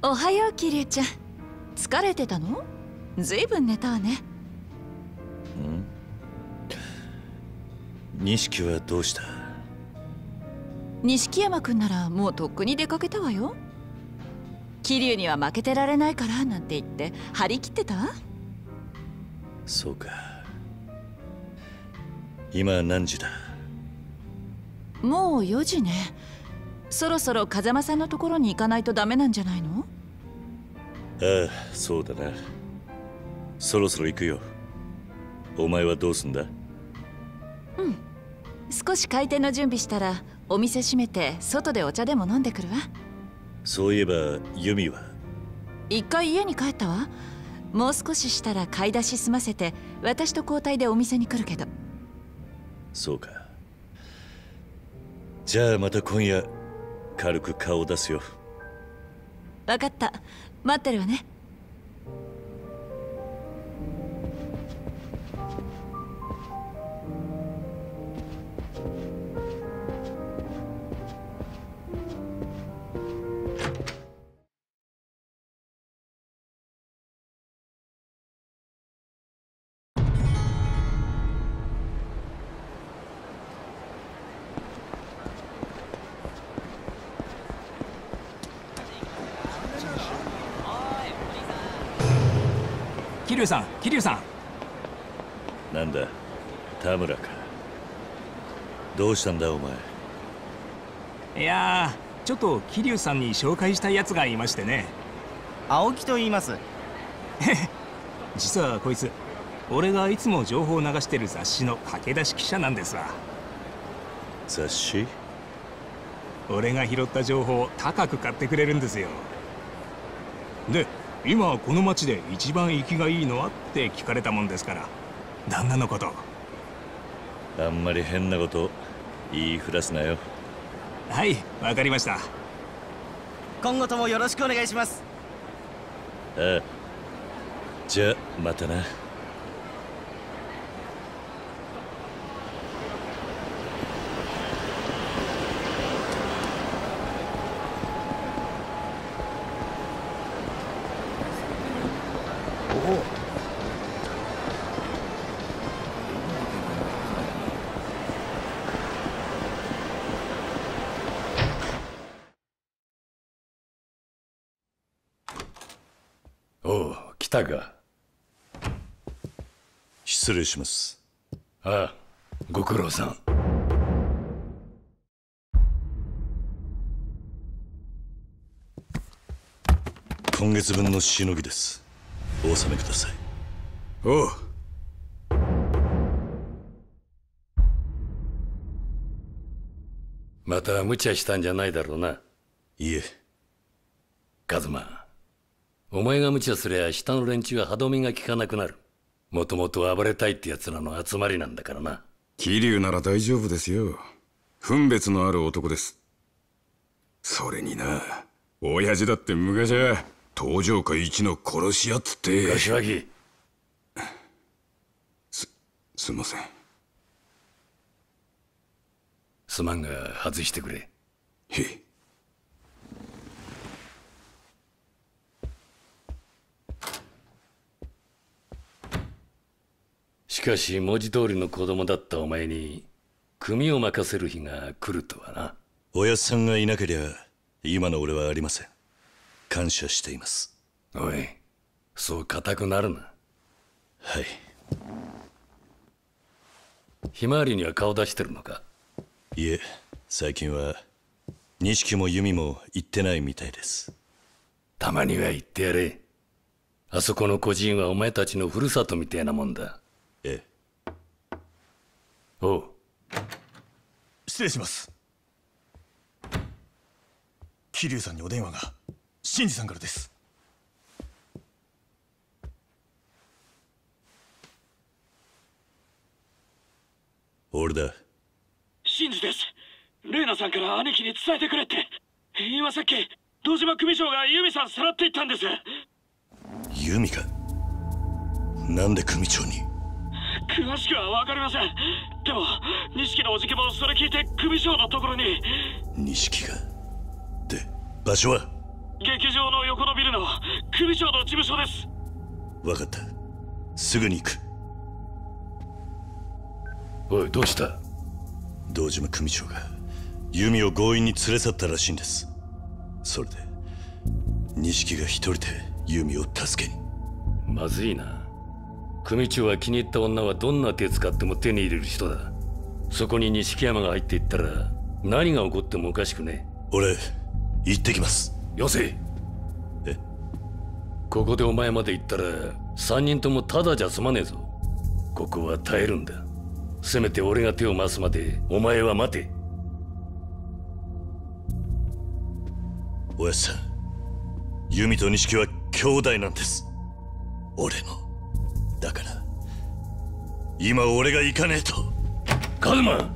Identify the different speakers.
Speaker 1: おはよう桐生ちゃん。疲れてたの？ずいぶん寝たわね。
Speaker 2: 錦はどうした？
Speaker 1: 錦山君ならもうとっくに出かけたわよ。桐生には負けてられないからなんて言って張り切ってた？わ
Speaker 2: そうか。今何時だ？
Speaker 1: もう4時ねそろそろ風間さんのところに行かないとダメなんじゃないの？
Speaker 2: ああそうだな。そろそろ行くよ。お前はどうすんだ？
Speaker 1: うん。少し開店の準備したらお店閉めて外でお茶でも飲んでくるわ。
Speaker 2: そういえばユミは？
Speaker 1: 一回家に帰ったわ。もう少ししたら買い出し済ませて私と交代でお店に来るけど。
Speaker 2: そうか。じゃあまた今夜軽く顔を出すよ。
Speaker 1: 分かった。待ってるわね。
Speaker 3: 桐生さん桐生さ
Speaker 2: ん。なんだ？田村か。どうしたんだお前？
Speaker 3: いやちょっと桐生さんに紹介したいやつがいましてね。
Speaker 4: 青木と言います。
Speaker 3: 実はこいつ俺がいつも情報を流してる雑誌の駆け出し記者なんですわ。
Speaker 2: 雑誌？
Speaker 3: 俺が拾った情報を高く買ってくれるんですよ。で今この町で一番生きがいいのはって聞かれたもんですから。旦那のこと。
Speaker 2: あんまり変なこと言いふらすなよ。
Speaker 3: はいわかりました。
Speaker 4: 今後ともよろしくお願いします。
Speaker 2: ああじゃあまたな
Speaker 5: おう。来たか。
Speaker 2: 失礼します。
Speaker 5: ああご苦労さん。
Speaker 2: 今月分のしのぎです。お納めください。
Speaker 5: おう。また無茶したんじゃないだろうな。い
Speaker 2: え。
Speaker 5: カズマ。お前が無茶すりゃ下の連中は歯止めが効かなくなる。もともと暴れたいって奴らの集まりなんだからな。
Speaker 6: 桐生なら大丈夫ですよ。分別のある男です。それにな。親父だって昔は東条会一の殺し屋っつって。
Speaker 5: 柏木。
Speaker 6: すすんません。
Speaker 5: すまんが外してくれ。
Speaker 6: へえ
Speaker 5: しかし文字通りの子供だったお前に組を任せる日が来るとはな。
Speaker 2: おやっさんがいなけりゃ今の俺はありません感謝しています。
Speaker 5: おいそう固くなるな。
Speaker 2: はい。
Speaker 5: ひまわりには顔出してるのか？
Speaker 2: いえ最近は錦も弓も行ってないみたいです。
Speaker 5: たまには言ってやれ。あそこの孤児院はお前たちのふるさとみたいなもんだ。
Speaker 2: ええ。
Speaker 5: おう。
Speaker 7: 失礼します。桐生さんにお電話が新次さんからです。
Speaker 2: 俺だ。
Speaker 8: 真司です。レイナさんから兄貴に伝えてくれって。今さっき堂島組長がユミさんさらっていったんです。
Speaker 2: 弓か？なんで組長に？
Speaker 8: 詳しくは分かりません。でも錦のおじけもそれ聞いて組長のところに。
Speaker 2: 錦が？で場所は？
Speaker 8: 劇場の横のビルの組長の事務所です。
Speaker 2: 分かった。すぐに行く。
Speaker 5: おいどうした？
Speaker 2: 堂島組長が弓を強引に連れ去ったらしいんです。それで錦が一人で弓を助けに。
Speaker 5: まずいな。組長は気に入った女はどんな手使っても手に入れる人だ。そこに錦山が入っていったら何が起こってもおかしくね。
Speaker 2: 俺行ってきます
Speaker 5: よせ。
Speaker 2: え？
Speaker 5: ここでお前まで行ったら3人ともただじゃ済まねえぞ。ここは耐えるんだ。せめて俺が手を回すまでお前は待て。
Speaker 2: おやっさん。弓と錦は兄弟なんです。俺のだから今俺が行かねえと。
Speaker 5: カズマ